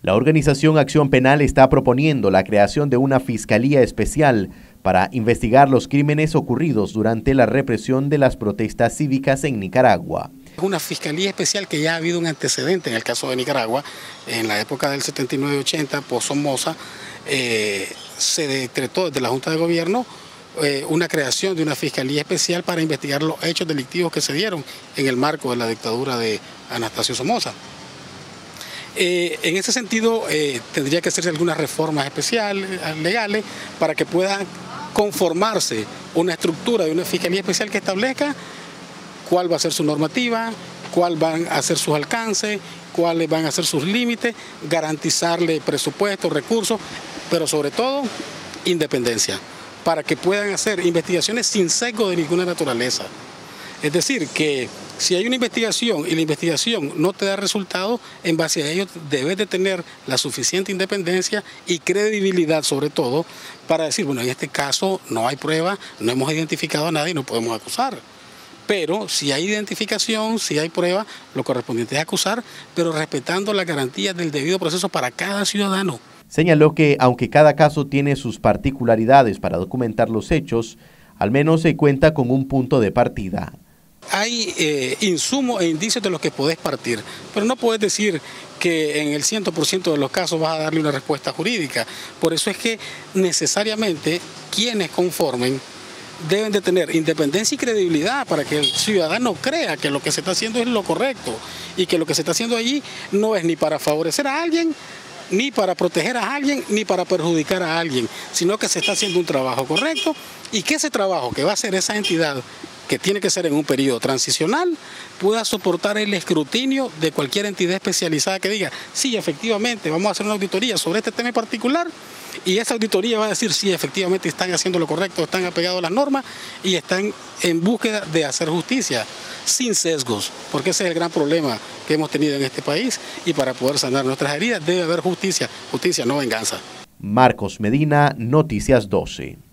La organización Acción Penal está proponiendo la creación de una fiscalía especial para investigar los crímenes ocurridos durante la represión de las protestas cívicas en Nicaragua. Una fiscalía especial que ya ha habido un antecedente en el caso de Nicaragua, en la época del 79-80, por Somoza, se decretó desde la Junta de Gobierno eh, una creación de una fiscalía especial para investigar los hechos delictivos que se dieron en el marco de la dictadura de Anastasio Somoza. Eh, en ese sentido, eh, tendría que hacerse algunas reformas especiales, legales, para que pueda conformarse una estructura de una fiscalía especial que establezca cuál va a ser su normativa, cuál van a ser sus alcances, cuáles van a ser sus límites, garantizarle presupuestos, recursos, pero sobre todo independencia, para que puedan hacer investigaciones sin sesgo de ninguna naturaleza. Es decir, que si hay una investigación y la investigación no te da resultado, en base a ello debes de tener la suficiente independencia y credibilidad sobre todo para decir, bueno, en este caso no hay prueba, no hemos identificado a nadie y no podemos acusar. Pero si hay identificación, si hay prueba, lo correspondiente es acusar, pero respetando las garantías del debido proceso para cada ciudadano. Señaló que aunque cada caso tiene sus particularidades para documentar los hechos, al menos se cuenta con un punto de partida hay eh, insumos e indicios de los que podés partir, pero no puedes decir que en el 100% de los casos vas a darle una respuesta jurídica. Por eso es que necesariamente quienes conformen deben de tener independencia y credibilidad para que el ciudadano crea que lo que se está haciendo es lo correcto y que lo que se está haciendo allí no es ni para favorecer a alguien, ni para proteger a alguien, ni para perjudicar a alguien, sino que se está haciendo un trabajo correcto y que ese trabajo que va a hacer esa entidad que tiene que ser en un periodo transicional, pueda soportar el escrutinio de cualquier entidad especializada que diga, sí, efectivamente, vamos a hacer una auditoría sobre este tema en particular y esa auditoría va a decir si efectivamente están haciendo lo correcto, están apegados a las normas y están en búsqueda de hacer justicia sin sesgos, porque ese es el gran problema que hemos tenido en este país y para poder sanar nuestras heridas debe haber justicia, justicia, no venganza. Marcos Medina, Noticias 12.